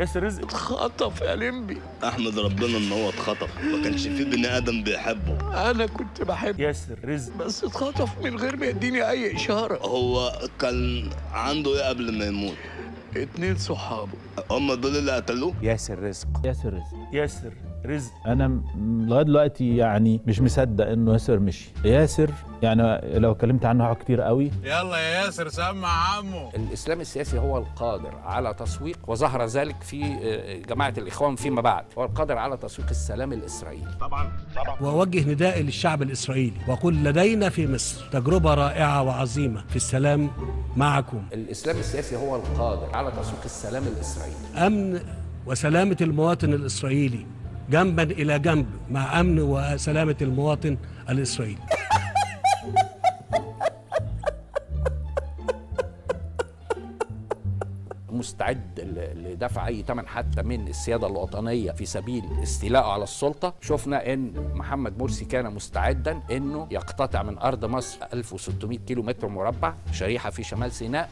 ياسر رزق. اتخطف يا لمبي. أحمد ربنا إن هو اتخطف ما كانش في بني آدم بيحبه. أنا كنت بحب ياسر رزق. بس اتخطف من غير ما يديني أي إشارة. هو كان عنده إيه قبل ما يموت؟ اتنين صحابه. هم دول اللي قتلوه؟ ياسر رزق. ياسر رزق. ياسر. رزق. أنا لغاية دلوقتي يعني مش مصدق إنه ياسر مشي. ياسر يعني لو اتكلمت عنه هقعد كتير قوي. يلا يا ياسر سمع عمو. الإسلام السياسي هو القادر على تسويق وظهر ذلك في آه، جماعة الإخوان فيما بعد. هو القادر على تسويق السلام الإسرائيلي. وأوجه نداء للشعب الإسرائيلي. وأقول لدينا في مصر تجربة رائعة وعظيمة في السلام معكم. الإسلام السياسي هو القادر على تسويق السلام الإسرائيلي. أمن وسلامة المواطن الإسرائيلي. جنبا إلى جنب مع أمن وسلامة المواطن الإسرائيلي. مستعد لدفع أي ثمن حتى من السيادة الوطنية في سبيل استيلائه على السلطة. شفنا أن محمد مرسي كان مستعدا أنه يقتطع من أرض مصر 1600 كيلو متر مربع شريحة في شمال سيناء.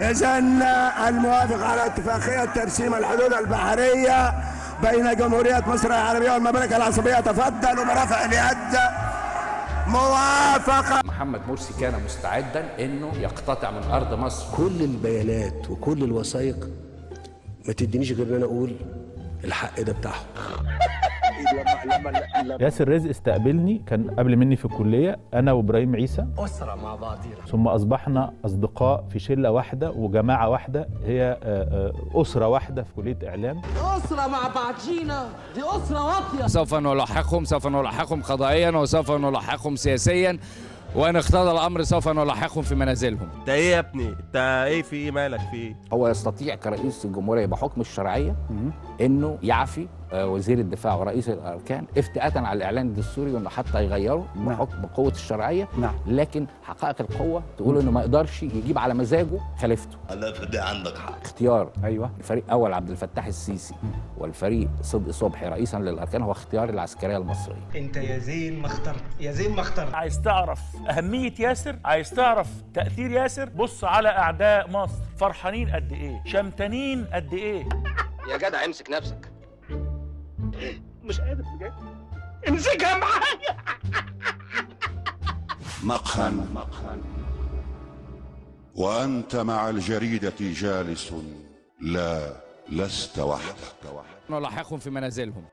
إذا الموافق على اتفاقية ترسيم الحدود البحرية بين جمهورية مصر العربية والمملكة العربية تفضل ومرافق اليد. موافقة. محمد مرسي كان مستعدا أنه يقتطع من أرض مصر. كل البيانات وكل الوثائق ما تدينيش غير إن أنا أقول الحق ده بتاعهم. ياسر رزق استقبلني كان قبل مني في الكلية أنا وإبراهيم عيسى. أسرة مع بعضينا. ثم أصبحنا أصدقاء في شلة واحدة وجماعة واحدة هي آه، آه، أسرة واحدة في كلية إعلام. أسرة مع بعضينا. دي أسرة واطية. سوف نلاحقهم سوف نلاحقهم قضائيا وسوف نلاحقهم سياسيا وإن اقتضى الأمر سوف نلاحقهم في منازلهم. انت إيه يا ابني؟ انت إيه في إيه مالك في؟ إيه هو يستطيع كرئيس الجمهورية بحكم الشرعية أنه يعفي وزير الدفاع ورئيس الأركان افتئاتا على الإعلان الدستوري وأنه حتى يغيره بحكم قوة الشرعية نعم. لكن حقائق القوة تقول أنه ما يقدرش يجيب على مزاجه خليفته. أنا في دي عندك حق. اختيار أيوه. الفريق أول عبد الفتاح السيسي والفريق صدقي صبحي رئيسا للأركان هو اختيار العسكرية المصرية. أنت يا زين ما اخترت يا زين ما اخترت عايز تعرف أهمية ياسر؟ عايز تعرف تأثير ياسر؟ بص على أعداء مصر. فرحانين قد إيه؟ شمتانين قد إيه؟ يا جدع امسك نفسك. مش قادر بجد. امسكها معايا. مقهى وأنت مع الجريدة جالس. لا لست وحدك. نلاحقهم في منازلهم.